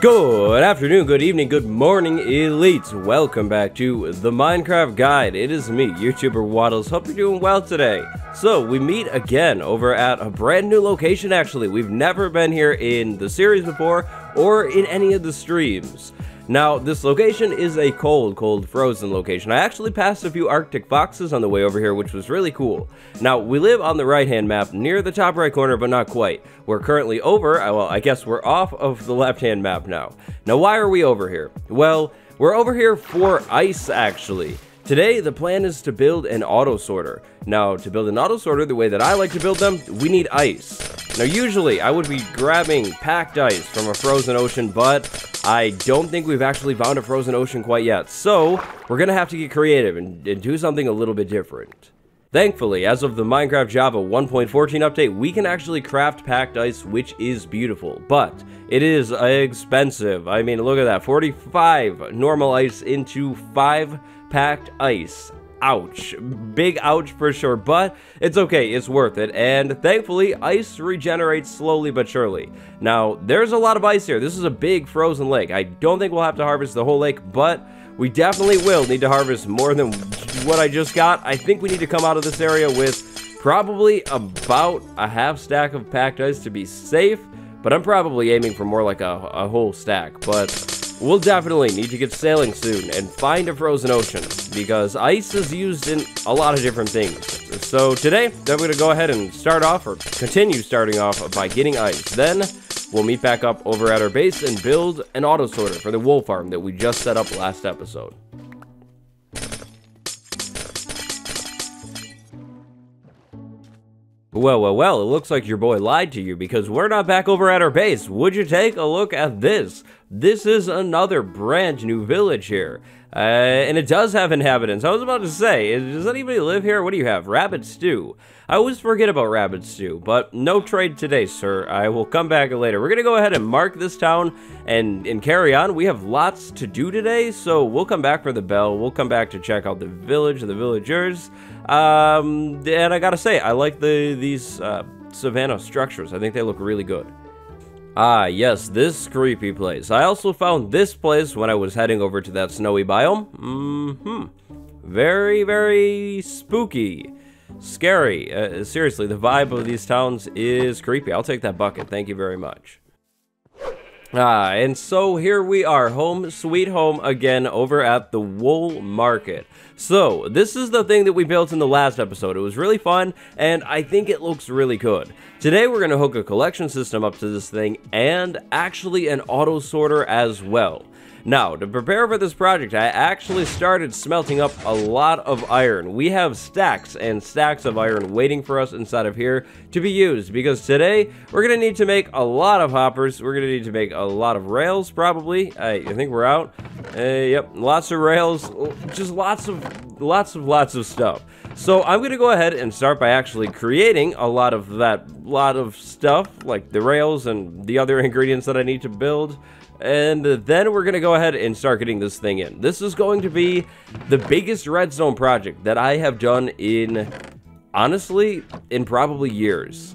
Good afternoon, good evening, good morning, elites. Welcome back to the Minecraft Guide. It is me, YouTuber Wattles. Hope you're doing well today. So, we meet again over at a brand new location, actually. We've never been here in the series before or in any of the streams. Now, this location is a cold, cold, frozen location. I actually passed a few Arctic foxes on the way over here, which was really cool. Now, we live on the right-hand map, near the top right corner, but not quite. We're currently over, uh, well, I guess we're off of the left-hand map now. Now, why are we over here? Well, we're over here for ice, actually. Today, the plan is to build an auto sorter. Now, to build an auto sorter, the way that I like to build them, we need ice. Now, usually, I would be grabbing packed ice from a frozen ocean, but I don't think we've actually found a frozen ocean quite yet. So, we're gonna have to get creative and, and do something a little bit different. Thankfully, as of the Minecraft Java 1.14 update, we can actually craft packed ice, which is beautiful, but it is expensive. I mean, look at that, 45 normal ice into 5 packed ice. Ouch. Big ouch for sure, but it's okay, it's worth it, and thankfully, ice regenerates slowly but surely. Now, there's a lot of ice here. This is a big frozen lake. I don't think we'll have to harvest the whole lake, but we definitely will need to harvest more than what I just got. I think we need to come out of this area with probably about a half stack of packed ice to be safe, but I'm probably aiming for more like a, a whole stack, but we'll definitely need to get sailing soon and find a frozen ocean because ice is used in a lot of different things. So today, I'm going to go ahead and start off or continue starting off by getting ice. Then we'll meet back up over at our base and build an auto sorter for the wool farm that we just set up last episode. Well, well, well, it looks like your boy lied to you because we're not back over at our base. Would you take a look at this? This is another brand new village here. Uh, and it does have inhabitants. I was about to say, does anybody live here? What do you have? Rabbit stew. I always forget about rabbit stew, but no trade today, sir. I will come back later. We're going to go ahead and mark this town and, and carry on. We have lots to do today, so we'll come back for the bell. We'll come back to check out the village, the villagers. Um, and I gotta say, I like the these uh, savannah structures. I think they look really good. Ah, yes, this creepy place. I also found this place when I was heading over to that snowy biome. Mm-hmm. Very, very spooky. Scary. Uh, seriously, the vibe of these towns is creepy. I'll take that bucket. Thank you very much. Ah, and so here we are, home sweet home again over at the wool market. So, this is the thing that we built in the last episode. It was really fun, and I think it looks really good. Today, we're going to hook a collection system up to this thing, and actually an auto sorter as well. Now, to prepare for this project, I actually started smelting up a lot of iron. We have stacks and stacks of iron waiting for us inside of here to be used, because today, we're going to need to make a lot of hoppers. We're going to need to make a lot of rails, probably. I, I think we're out. Uh, yep, lots of rails, just lots of, lots of, lots of stuff. So I'm going to go ahead and start by actually creating a lot of that lot of stuff, like the rails and the other ingredients that I need to build. And then we're going to go ahead and start getting this thing in. This is going to be the biggest redstone project that I have done in, honestly, in probably years.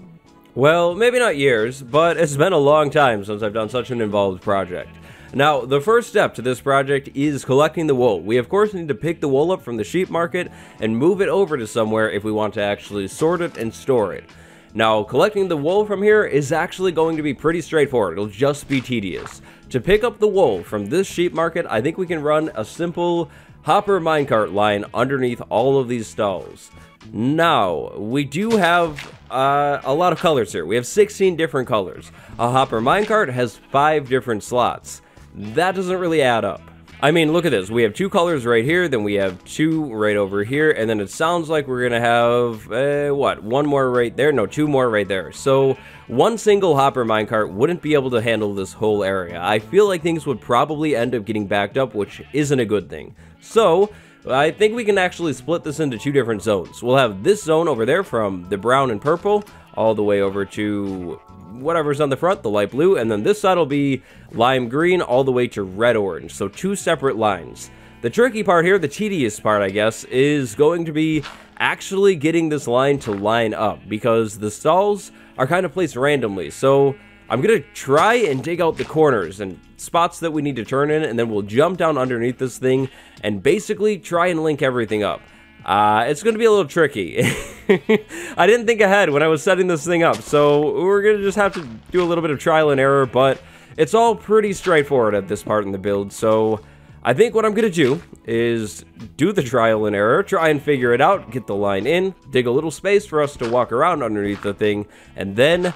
Well, maybe not years, but it's been a long time since I've done such an involved project. Now, the first step to this project is collecting the wool. We of course need to pick the wool up from the sheep market and move it over to somewhere if we want to actually sort it and store it. Now, collecting the wool from here is actually going to be pretty straightforward. It'll just be tedious. To pick up the wool from this sheep market, I think we can run a simple hopper minecart line underneath all of these stalls. Now, we do have uh, a lot of colors here. We have 16 different colors. A hopper minecart has 5 different slots. That doesn't really add up. I mean, look at this. We have two colors right here, then we have two right over here, and then it sounds like we're going to have, uh, what, one more right there? No, two more right there. So, one single hopper minecart wouldn't be able to handle this whole area. I feel like things would probably end up getting backed up, which isn't a good thing. So, I think we can actually split this into two different zones. We'll have this zone over there from the brown and purple all the way over to whatever's on the front, the light blue, and then this side will be lime green all the way to red orange. So two separate lines. The tricky part here, the tedious part, I guess, is going to be actually getting this line to line up because the stalls are kind of placed randomly. So I'm gonna try and dig out the corners and spots that we need to turn in, and then we'll jump down underneath this thing and basically try and link everything up. Uh, it's going to be a little tricky. I didn't think ahead when I was setting this thing up, so we're going to just have to do a little bit of trial and error, but it's all pretty straightforward at this part in the build, so I think what I'm going to do is do the trial and error, try and figure it out, get the line in, dig a little space for us to walk around underneath the thing, and then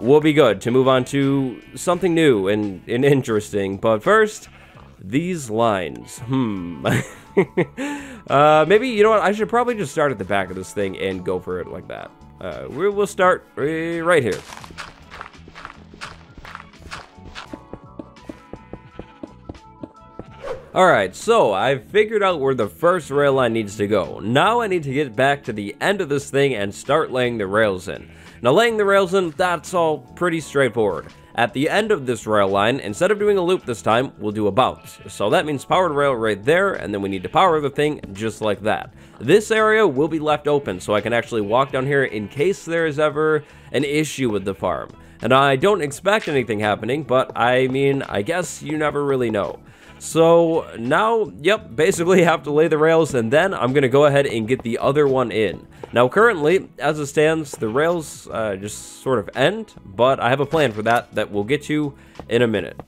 we'll be good to move on to something new and, and interesting. But first, these lines. Hmm. uh, maybe, you know what, I should probably just start at the back of this thing and go for it like that. Uh, we'll start right here. Alright, so I've figured out where the first rail line needs to go. Now I need to get back to the end of this thing and start laying the rails in. Now laying the rails in, that's all pretty straightforward. At the end of this rail line, instead of doing a loop this time, we'll do a bounce. So that means powered rail right there, and then we need to power the thing just like that. This area will be left open so I can actually walk down here in case there is ever an issue with the farm. And I don't expect anything happening, but I mean, I guess you never really know. So now, yep, basically have to lay the rails and then I'm going to go ahead and get the other one in. Now currently, as it stands, the rails uh, just sort of end, but I have a plan for that that we'll get to in a minute.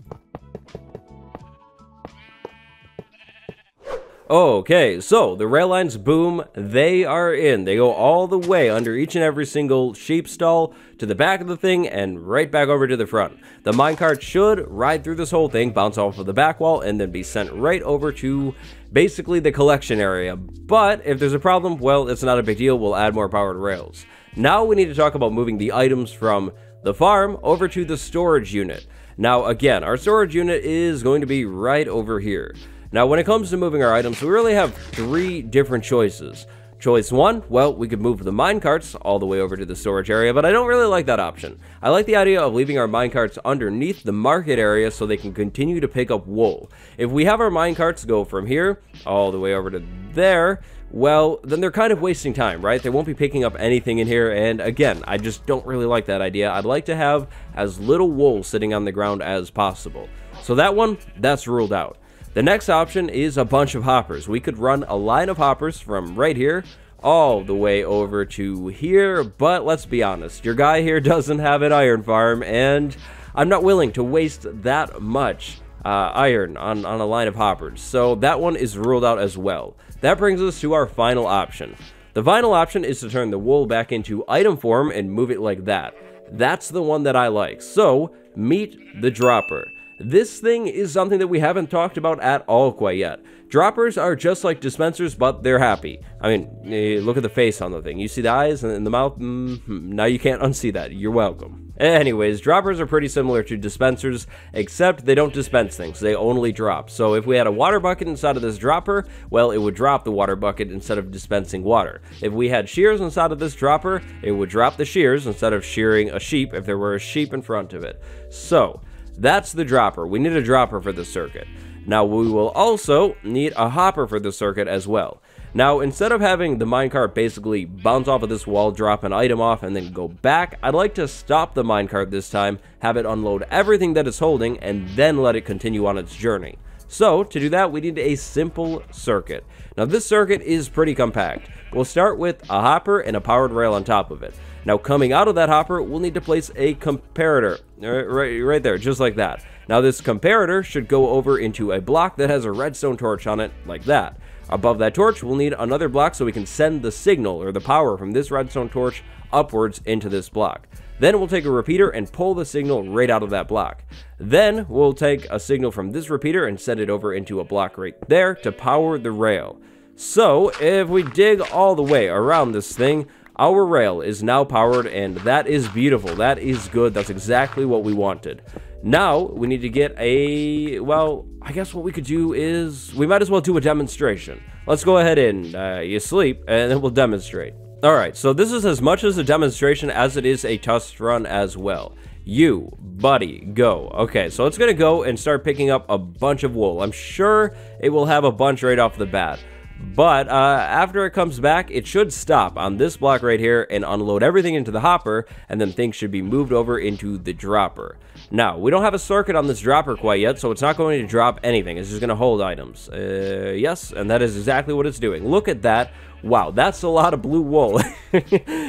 Okay, so the rail lines, boom, they are in. They go all the way under each and every single sheep stall to the back of the thing and right back over to the front. The minecart should ride through this whole thing, bounce off of the back wall, and then be sent right over to basically the collection area. But if there's a problem, well, it's not a big deal. We'll add more powered rails. Now we need to talk about moving the items from the farm over to the storage unit. Now, again, our storage unit is going to be right over here. Now, when it comes to moving our items, we really have three different choices. Choice one, well, we could move the minecarts all the way over to the storage area, but I don't really like that option. I like the idea of leaving our minecarts underneath the market area so they can continue to pick up wool. If we have our minecarts go from here all the way over to there, well, then they're kind of wasting time, right? They won't be picking up anything in here, and again, I just don't really like that idea. I'd like to have as little wool sitting on the ground as possible. So that one, that's ruled out. The next option is a bunch of hoppers. We could run a line of hoppers from right here all the way over to here, but let's be honest, your guy here doesn't have an iron farm, and I'm not willing to waste that much uh, iron on, on a line of hoppers, so that one is ruled out as well. That brings us to our final option. The final option is to turn the wool back into item form and move it like that. That's the one that I like, so meet the dropper. This thing is something that we haven't talked about at all quite yet. Droppers are just like dispensers, but they're happy. I mean, eh, look at the face on the thing. You see the eyes and the mouth? Mm -hmm. Now you can't unsee that. You're welcome. Anyways, droppers are pretty similar to dispensers, except they don't dispense things. They only drop. So if we had a water bucket inside of this dropper, well, it would drop the water bucket instead of dispensing water. If we had shears inside of this dropper, it would drop the shears instead of shearing a sheep if there were a sheep in front of it. So, that's the dropper. We need a dropper for the circuit. Now we will also need a hopper for the circuit as well. Now instead of having the minecart basically bounce off of this wall, drop an item off, and then go back, I'd like to stop the minecart this time, have it unload everything that it's holding, and then let it continue on its journey. So to do that, we need a simple circuit. Now this circuit is pretty compact. We'll start with a hopper and a powered rail on top of it. Now coming out of that hopper, we'll need to place a comparator, uh, right, right there, just like that. Now this comparator should go over into a block that has a redstone torch on it, like that. Above that torch, we'll need another block so we can send the signal or the power from this redstone torch upwards into this block. Then we'll take a repeater and pull the signal right out of that block. Then we'll take a signal from this repeater and send it over into a block right there to power the rail. So if we dig all the way around this thing, our rail is now powered and that is beautiful. That is good. That's exactly what we wanted. Now we need to get a, well, I guess what we could do is, we might as well do a demonstration. Let's go ahead and uh, you sleep and then we'll demonstrate. Alright, so this is as much as a demonstration as it is a test run as well. You, buddy, go. Okay, so it's gonna go and start picking up a bunch of wool. I'm sure it will have a bunch right off the bat. But uh, after it comes back, it should stop on this block right here and unload everything into the hopper, and then things should be moved over into the dropper. Now, we don't have a circuit on this dropper quite yet, so it's not going to drop anything. It's just going to hold items. Uh, yes, and that is exactly what it's doing. Look at that. Wow, that's a lot of blue wool.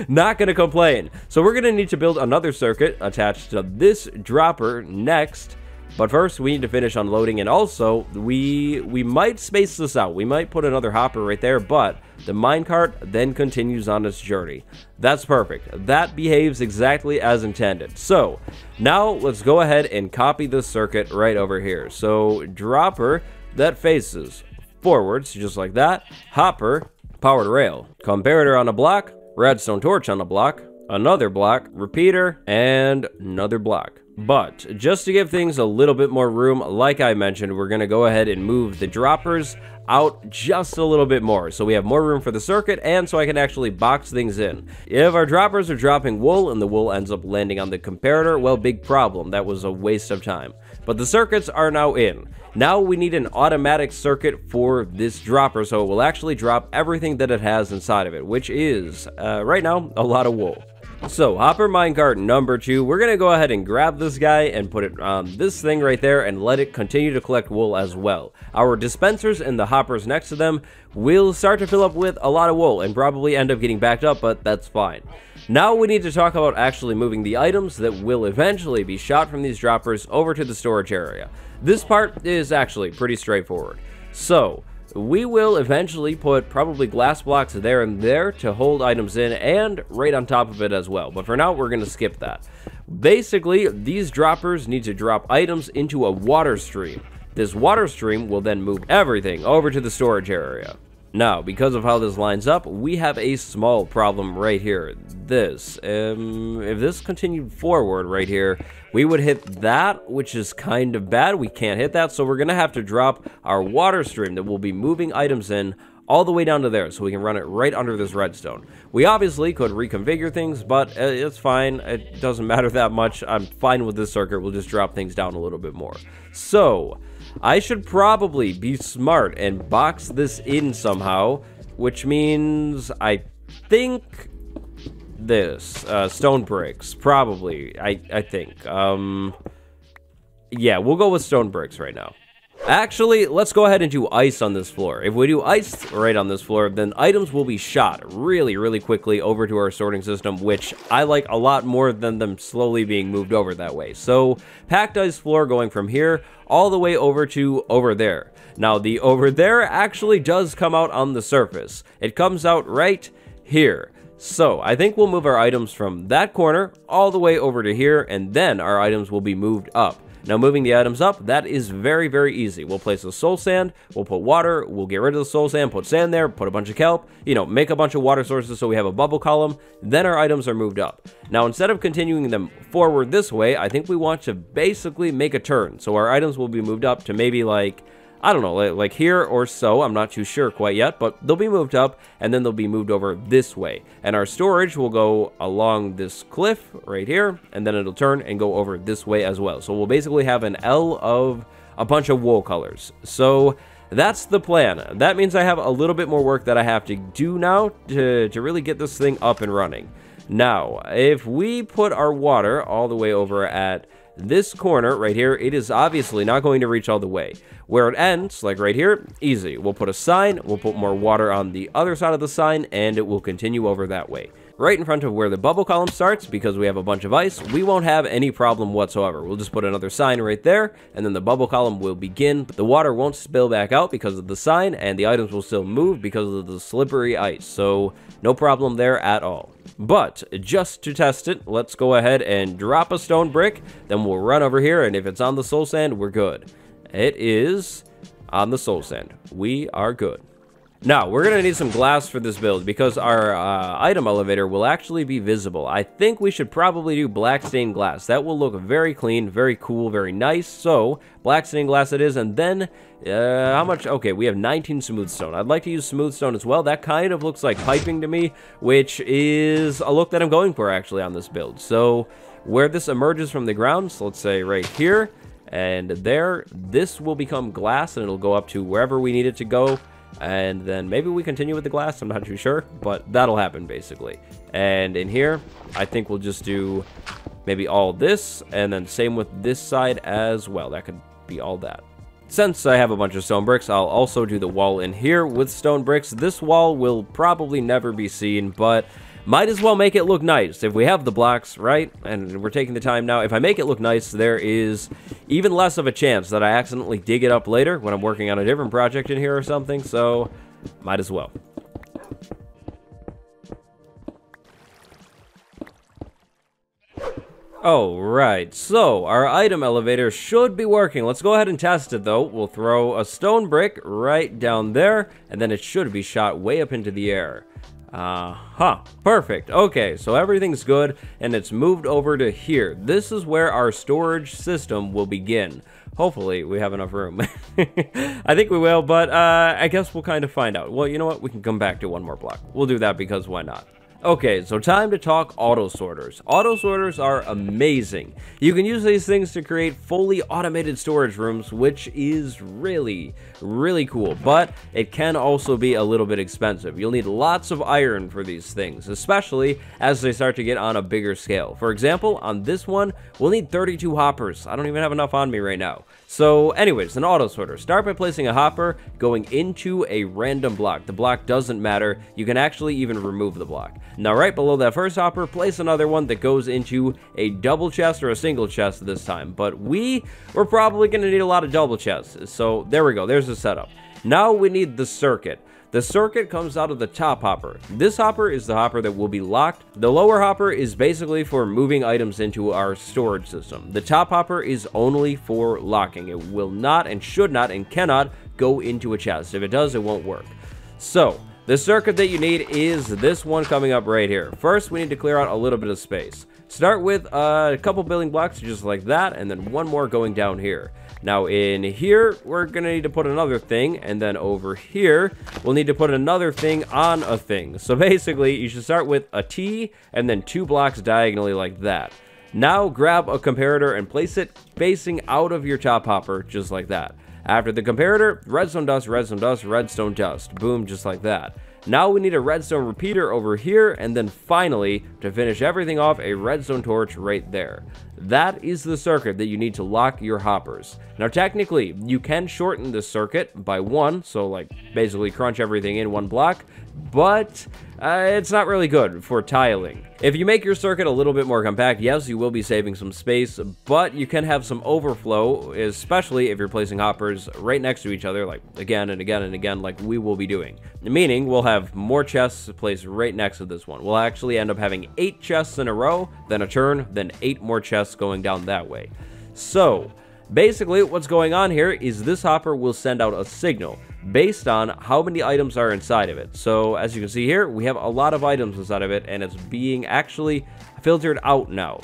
Not going to complain. So we're going to need to build another circuit attached to this dropper next. But first, we need to finish unloading, and also, we we might space this out. We might put another hopper right there, but the minecart then continues on its journey. That's perfect. That behaves exactly as intended. So, now let's go ahead and copy this circuit right over here. So, dropper that faces forwards, just like that. Hopper, powered rail. Comparator on a block, redstone torch on a block, another block, repeater, and another block. But just to give things a little bit more room, like I mentioned, we're going to go ahead and move the droppers out just a little bit more so we have more room for the circuit and so I can actually box things in. If our droppers are dropping wool and the wool ends up landing on the comparator, well, big problem. That was a waste of time. But the circuits are now in. Now we need an automatic circuit for this dropper so it will actually drop everything that it has inside of it, which is, uh, right now, a lot of wool. So, hopper minecart number two, we're going to go ahead and grab this guy and put it on this thing right there and let it continue to collect wool as well. Our dispensers and the hoppers next to them will start to fill up with a lot of wool and probably end up getting backed up, but that's fine. Now we need to talk about actually moving the items that will eventually be shot from these droppers over to the storage area. This part is actually pretty straightforward. So, we will eventually put probably glass blocks there and there to hold items in and right on top of it as well. But for now, we're going to skip that. Basically, these droppers need to drop items into a water stream. This water stream will then move everything over to the storage area. Now, because of how this lines up, we have a small problem right here. This, um, if this continued forward right here, we would hit that, which is kind of bad. We can't hit that, so we're going to have to drop our water stream that will be moving items in all the way down to there so we can run it right under this redstone. We obviously could reconfigure things, but uh, it's fine. It doesn't matter that much. I'm fine with this circuit. We'll just drop things down a little bit more. So, I should probably be smart and box this in somehow, which means I think this. Uh, stone bricks, probably, I, I think. Um, yeah, we'll go with stone bricks right now. Actually, let's go ahead and do ice on this floor. If we do ice right on this floor, then items will be shot really, really quickly over to our sorting system, which I like a lot more than them slowly being moved over that way. So, packed ice floor going from here all the way over to over there. Now, the over there actually does come out on the surface. It comes out right here. So, I think we'll move our items from that corner all the way over to here, and then our items will be moved up. Now moving the items up, that is very, very easy. We'll place the soul sand, we'll put water, we'll get rid of the soul sand, put sand there, put a bunch of kelp, you know, make a bunch of water sources so we have a bubble column, then our items are moved up. Now instead of continuing them forward this way, I think we want to basically make a turn. So our items will be moved up to maybe like I don't know, like here or so, I'm not too sure quite yet, but they'll be moved up and then they'll be moved over this way. And our storage will go along this cliff right here, and then it'll turn and go over this way as well. So we'll basically have an L of a bunch of wool colors. So that's the plan. That means I have a little bit more work that I have to do now to, to really get this thing up and running. Now, if we put our water all the way over at this corner right here, it is obviously not going to reach all the way. Where it ends, like right here, easy. We'll put a sign, we'll put more water on the other side of the sign, and it will continue over that way. Right in front of where the bubble column starts, because we have a bunch of ice, we won't have any problem whatsoever. We'll just put another sign right there, and then the bubble column will begin. The water won't spill back out because of the sign, and the items will still move because of the slippery ice, so no problem there at all. But just to test it, let's go ahead and drop a stone brick. Then we'll run over here, and if it's on the soul sand, we're good. It is on the soul sand. We are good. Now, we're going to need some glass for this build because our uh, item elevator will actually be visible. I think we should probably do black stained glass. That will look very clean, very cool, very nice. So, black stained glass it is. And then, uh, how much? Okay, we have 19 smooth stone. I'd like to use smooth stone as well. That kind of looks like piping to me, which is a look that I'm going for actually on this build. So, where this emerges from the ground, so let's say right here, and there, this will become glass and it'll go up to wherever we need it to go and then maybe we continue with the glass. I'm not too sure, but that'll happen basically. And in here, I think we'll just do maybe all this, and then same with this side as well. That could be all that. Since I have a bunch of stone bricks, I'll also do the wall in here with stone bricks. This wall will probably never be seen, but might as well make it look nice. If we have the blocks, right, and we're taking the time now, if I make it look nice, there is even less of a chance that I accidentally dig it up later when I'm working on a different project in here or something, so might as well. Oh, right. So, our item elevator should be working. Let's go ahead and test it, though. We'll throw a stone brick right down there, and then it should be shot way up into the air. Uh-huh. Perfect. Okay, so everything's good, and it's moved over to here. This is where our storage system will begin. Hopefully, we have enough room. I think we will, but uh, I guess we'll kind of find out. Well, you know what? We can come back to one more block. We'll do that because why not? Okay, so time to talk auto sorters. Auto sorters are amazing. You can use these things to create fully automated storage rooms, which is really, really cool, but it can also be a little bit expensive. You'll need lots of iron for these things, especially as they start to get on a bigger scale. For example, on this one, we'll need 32 hoppers. I don't even have enough on me right now. So anyways, an auto sorter. Start by placing a hopper going into a random block. The block doesn't matter. You can actually even remove the block. Now right below that first hopper, place another one that goes into a double chest or a single chest this time. But we were probably going to need a lot of double chests. So there we go. There's the setup. Now we need the circuit. The circuit comes out of the top hopper. This hopper is the hopper that will be locked. The lower hopper is basically for moving items into our storage system. The top hopper is only for locking. It will not and should not and cannot go into a chest. If it does, it won't work. So, the circuit that you need is this one coming up right here. First, we need to clear out a little bit of space. Start with a couple building blocks just like that, and then one more going down here. Now in here, we're to need to put another thing, and then over here, we'll need to put another thing on a thing. So basically, you should start with a T, and then two blocks diagonally like that. Now grab a comparator and place it facing out of your top hopper, just like that. After the comparator, redstone dust, redstone dust, redstone dust. Boom, just like that. Now we need a redstone repeater over here, and then finally, to finish everything off, a redstone torch right there. That is the circuit that you need to lock your hoppers. Now technically, you can shorten the circuit by one, so like basically crunch everything in one block, but uh, it's not really good for tiling. If you make your circuit a little bit more compact, yes, you will be saving some space, but you can have some overflow, especially if you're placing hoppers right next to each other, like again and again and again, like we will be doing. Meaning, we'll have more chests placed right next to this one. We'll actually end up having eight chests in a row, then a turn, then eight more chests going down that way. So, basically, what's going on here is this hopper will send out a signal based on how many items are inside of it. So as you can see here, we have a lot of items inside of it and it's being actually filtered out now.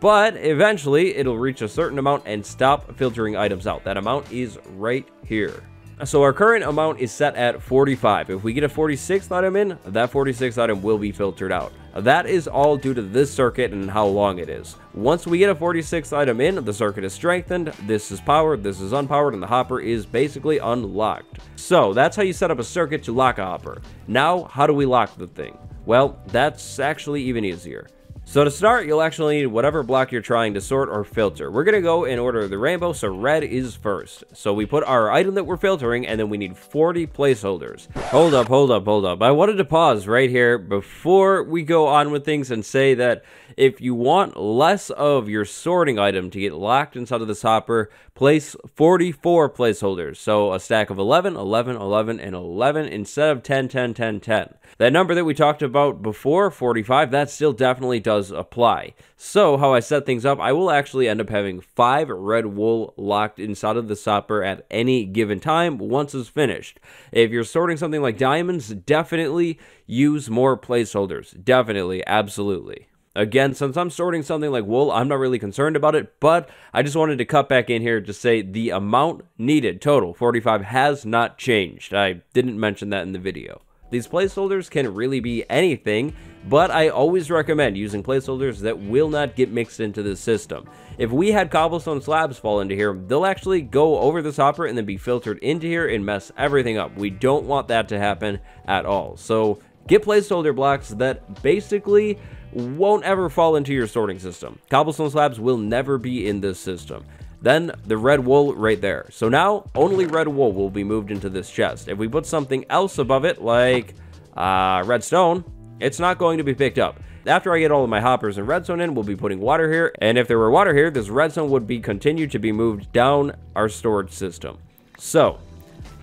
But eventually it'll reach a certain amount and stop filtering items out. That amount is right here. So our current amount is set at 45. If we get a 46th item in, that 46th item will be filtered out. That is all due to this circuit and how long it is. Once we get a 46th item in, the circuit is strengthened, this is powered, this is unpowered, and the hopper is basically unlocked. So that's how you set up a circuit to lock a hopper. Now, how do we lock the thing? Well, that's actually even easier. So to start, you'll actually need whatever block you're trying to sort or filter. We're going to go in order of the rainbow, so red is first. So we put our item that we're filtering, and then we need 40 placeholders. Hold up, hold up, hold up. I wanted to pause right here before we go on with things and say that if you want less of your sorting item to get locked inside of this hopper, place 44 placeholders. So a stack of 11, 11, 11, and 11 instead of 10, 10, 10, 10. That number that we talked about before, 45, that still definitely does apply. So how I set things up, I will actually end up having 5 red wool locked inside of the hopper at any given time once it's finished. If you're sorting something like diamonds, definitely use more placeholders. Definitely, absolutely. Again, since I'm sorting something like wool, I'm not really concerned about it, but I just wanted to cut back in here to say the amount needed total, 45, has not changed. I didn't mention that in the video. These placeholders can really be anything, but I always recommend using placeholders that will not get mixed into the system. If we had cobblestone slabs fall into here, they'll actually go over this hopper and then be filtered into here and mess everything up. We don't want that to happen at all. So get placeholder blocks that basically won't ever fall into your sorting system. Cobblestone slabs will never be in this system. Then the red wool right there. So now only red wool will be moved into this chest. If we put something else above it, like uh, redstone, it's not going to be picked up. After I get all of my hoppers and redstone in, we'll be putting water here. And if there were water here, this redstone would be continued to be moved down our storage system. So,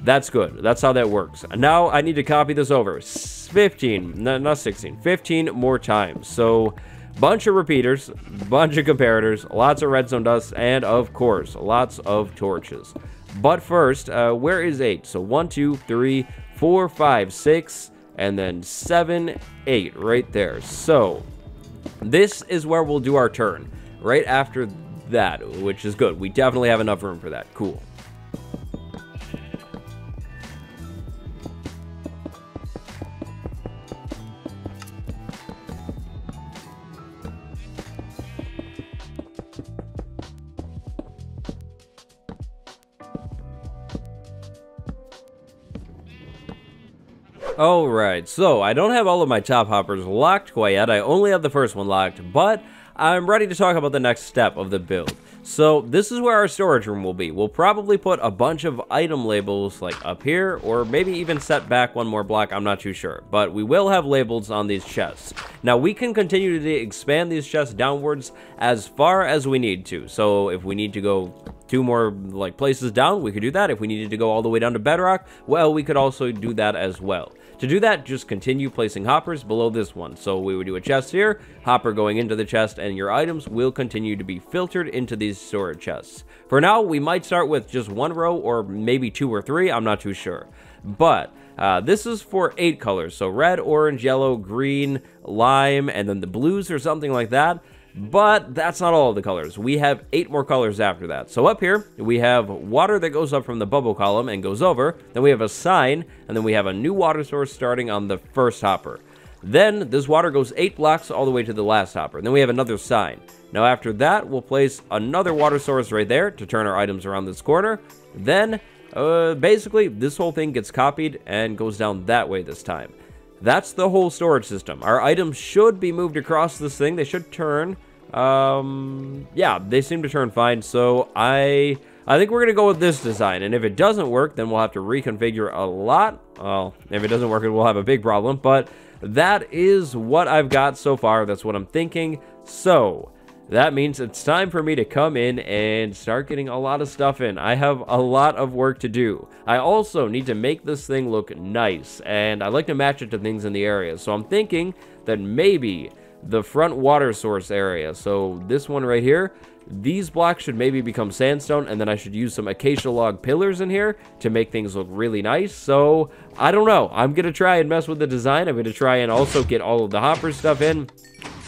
that's good. That's how that works. Now I need to copy this over 15, no, not 16, 15 more times. So bunch of repeaters, bunch of comparators, lots of redstone dust, and of course, lots of torches. But first, uh, where is 8? So one, two, three, four, five, six, and then 7, 8 right there. So this is where we'll do our turn. Right after that, which is good. We definitely have enough room for that. Cool. Alright, so I don't have all of my top hoppers locked quite yet, I only have the first one locked, but I'm ready to talk about the next step of the build. So this is where our storage room will be. We'll probably put a bunch of item labels like up here or maybe even set back one more block, I'm not too sure. But we will have labels on these chests. Now we can continue to expand these chests downwards as far as we need to. So if we need to go two more like places down, we could do that. If we needed to go all the way down to bedrock, well, we could also do that as well. To do that, just continue placing hoppers below this one. So we would do a chest here, hopper going into the chest, and your items will continue to be filtered into these storage chests. For now, we might start with just one row or maybe two or three, I'm not too sure. But uh, this is for eight colors, so red, orange, yellow, green, lime, and then the blues or something like that. But that's not all of the colors. We have eight more colors after that. So up here, we have water that goes up from the bubble column and goes over. Then we have a sign, and then we have a new water source starting on the first hopper. Then this water goes eight blocks all the way to the last hopper. Then we have another sign. Now after that, we'll place another water source right there to turn our items around this corner. Then, uh, basically, this whole thing gets copied and goes down that way this time. That's the whole storage system. Our items should be moved across this thing. They should turn. Um, yeah, they seem to turn fine. So I, I think we're going to go with this design. And if it doesn't work, then we'll have to reconfigure a lot. Well, if it doesn't work, we'll have a big problem. But that is what I've got so far. That's what I'm thinking. So that means it's time for me to come in and start getting a lot of stuff in. I have a lot of work to do. I also need to make this thing look nice, and I like to match it to things in the area. So I'm thinking that maybe the front water source area, so this one right here, these blocks should maybe become sandstone, and then I should use some acacia log pillars in here to make things look really nice. So, I don't know. I'm going to try and mess with the design. I'm going to try and also get all of the hopper stuff in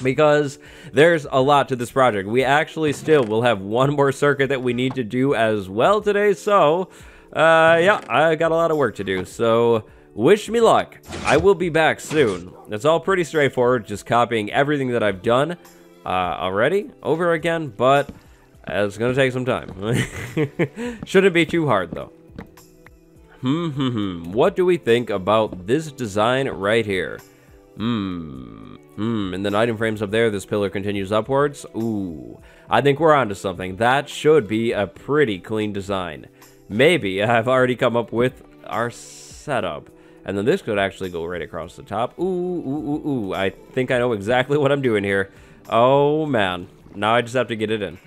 because there's a lot to this project. We actually still will have one more circuit that we need to do as well today, so, uh, yeah, I got a lot of work to do, so wish me luck. I will be back soon. It's all pretty straightforward, just copying everything that I've done uh, already over again, but it's gonna take some time. Shouldn't be too hard, though. Hmm, hmm, hmm. What do we think about this design right here? Hmm. Hmm, and then item frames up there, this pillar continues upwards. Ooh, I think we're onto something. That should be a pretty clean design. Maybe I've already come up with our setup. And then this could actually go right across the top. Ooh, ooh, ooh, ooh. I think I know exactly what I'm doing here. Oh, man. Now I just have to get it in.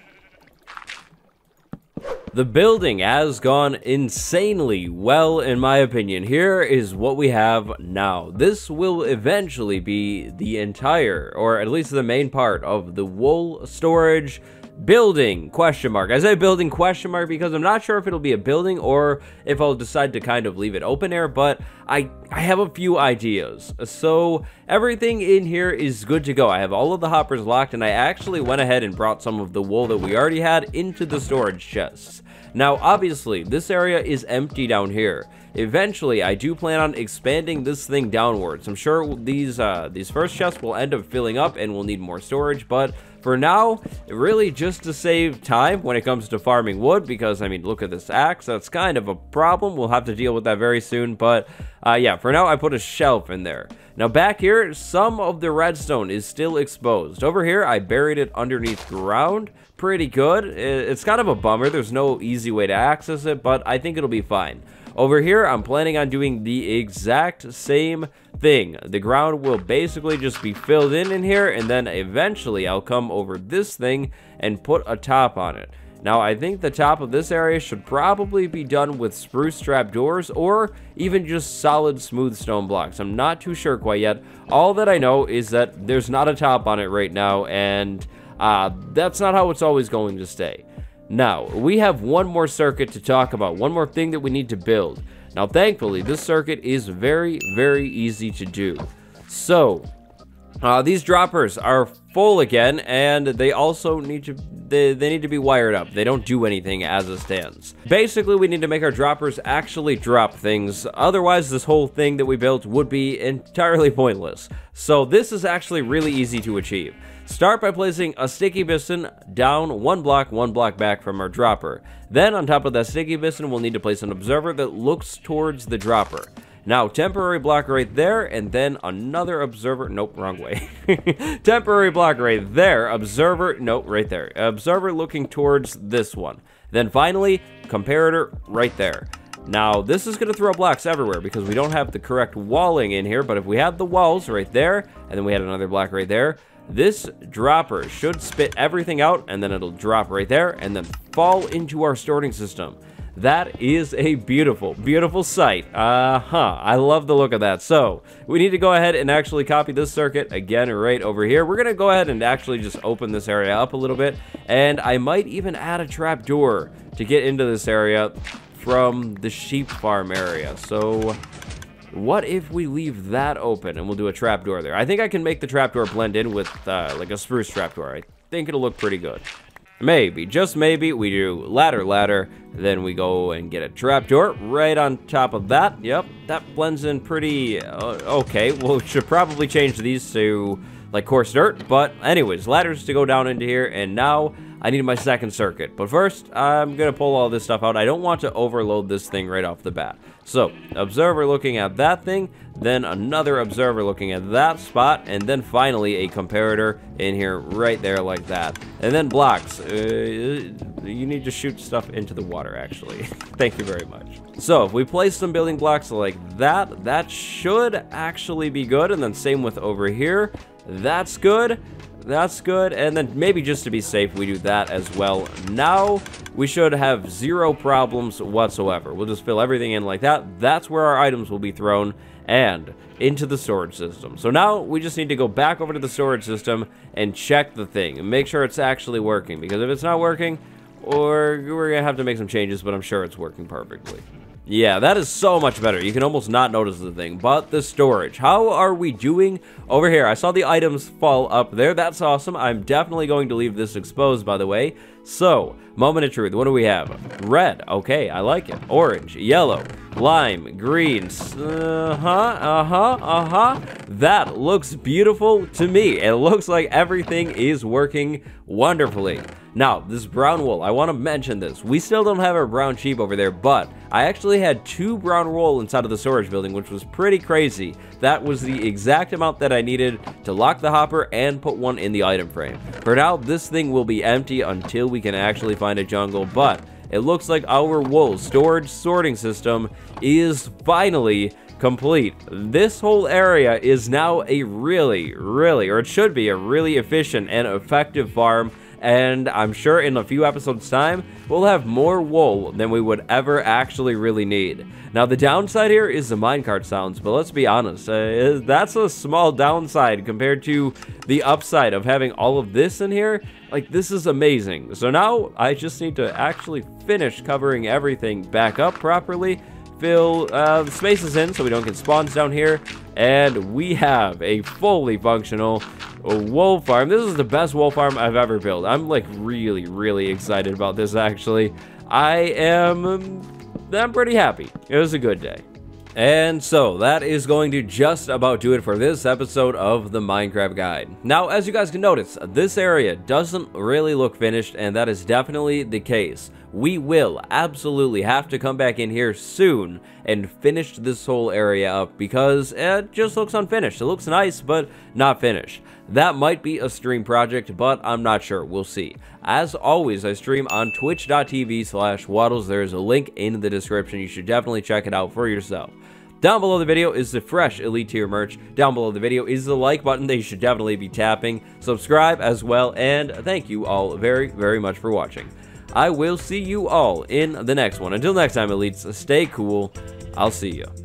The building has gone insanely well, in my opinion. Here is what we have now. This will eventually be the entire, or at least the main part of the wool storage building question mark. I say building question mark because i'm not sure if it'll be a building or if i'll decide to kind of leave it open air but i i have a few ideas. So everything in here is good to go. I have all of the hoppers locked and i actually went ahead and brought some of the wool that we already had into the storage chests. Now obviously this area is empty down here. Eventually I do plan on expanding this thing downwards. I'm sure these uh, these first chests will end up filling up and we'll need more storage, but for now, really just to save time when it comes to farming wood, because, I mean, look at this axe. That's kind of a problem. We'll have to deal with that very soon, but, uh, yeah, for now, I put a shelf in there. Now, back here, some of the redstone is still exposed. Over here, I buried it underneath ground. Pretty good. It's kind of a bummer. There's no easy way to access it, but I think it'll be fine. Over here, I'm planning on doing the exact same thing. The ground will basically just be filled in in here, and then eventually I'll come over this thing and put a top on it. Now, I think the top of this area should probably be done with spruce trap doors or even just solid smooth stone blocks. I'm not too sure quite yet. All that I know is that there's not a top on it right now, and uh, that's not how it's always going to stay. Now, we have one more circuit to talk about, one more thing that we need to build. Now, thankfully, this circuit is very, very easy to do. So, uh, these droppers are full again, and they also need to they, they need to be wired up. They don't do anything as it stands. Basically, we need to make our droppers actually drop things. Otherwise, this whole thing that we built would be entirely pointless. So this is actually really easy to achieve. Start by placing a sticky piston down one block, one block back from our dropper. Then on top of that sticky piston, we'll need to place an observer that looks towards the dropper. Now, temporary block right there, and then another observer. Nope, wrong way. temporary block right there. Observer. Nope, right there. Observer looking towards this one. Then finally, comparator right there. Now, this is going to throw blocks everywhere because we don't have the correct walling in here, but if we had the walls right there, and then we had another block right there, this dropper should spit everything out and then it'll drop right there and then fall into our sorting system. That is a beautiful, beautiful sight. Uh-huh. I love the look of that. So, we need to go ahead and actually copy this circuit again right over here. We're going to go ahead and actually just open this area up a little bit. And I might even add a trap door to get into this area from the sheep farm area. So, what if we leave that open and we'll do a trapdoor there? I think I can make the trapdoor blend in with uh, like a spruce trapdoor. I think it'll look pretty good. Maybe, just maybe, we do ladder, ladder, then we go and get a trapdoor right on top of that. Yep, that blends in pretty uh, okay. Well, we should probably change these to like coarse dirt, but anyways, ladders to go down into here, and now I need my second circuit. But first, I'm going to pull all this stuff out. I don't want to overload this thing right off the bat. So, observer looking at that thing, then another observer looking at that spot, and then finally a comparator in here right there like that. And then blocks. Uh, you need to shoot stuff into the water, actually. Thank you very much. So, if we place some building blocks like that, that should actually be good. And then same with over here. That's good. That's good. And then maybe just to be safe, we do that as well. Now, we should have zero problems whatsoever. We'll just fill everything in like that. That's where our items will be thrown and into the storage system. So now we just need to go back over to the storage system and check the thing and make sure it's actually working. Because if it's not working, or we're going to have to make some changes, but I'm sure it's working perfectly. Yeah, that is so much better. You can almost not notice the thing. But the storage. How are we doing over here? I saw the items fall up there. That's awesome. I'm definitely going to leave this exposed, by the way. So, moment of truth. What do we have? Red. Okay, I like it. Orange. Yellow. Lime. Green. Uh-huh. Uh-huh. Uh-huh. That looks beautiful to me. It looks like everything is working wonderfully. Now, this brown wool, I want to mention this. We still don't have our brown sheep over there, but I actually had two brown wool inside of the storage building, which was pretty crazy. That was the exact amount that I needed to lock the hopper and put one in the item frame. For now, this thing will be empty until we can actually find a jungle, but it looks like our wool storage sorting system is finally complete. This whole area is now a really, really, or it should be a really efficient and effective farm and I'm sure in a few episodes time, we'll have more wool than we would ever actually really need. Now the downside here is the minecart sounds, but let's be honest, uh, that's a small downside compared to the upside of having all of this in here. Like this is amazing. So now I just need to actually finish covering everything back up properly fill uh, the spaces in so we don't get spawns down here. And we have a fully functional wool farm. This is the best wool farm I've ever built. I'm like really, really excited about this actually. I am I'm pretty happy. It was a good day. And so, that is going to just about do it for this episode of the Minecraft Guide. Now, as you guys can notice, this area doesn't really look finished, and that is definitely the case. We will absolutely have to come back in here soon and finish this whole area up because it just looks unfinished. It looks nice, but not finished. That might be a stream project, but I'm not sure. We'll see. As always, I stream on twitch.tv slash wattles. There's a link in the description. You should definitely check it out for yourself. Down below the video is the fresh Elite Tier merch. Down below the video is the like button that you should definitely be tapping. Subscribe as well, and thank you all very, very much for watching. I will see you all in the next one. Until next time, Elites, stay cool. I'll see you.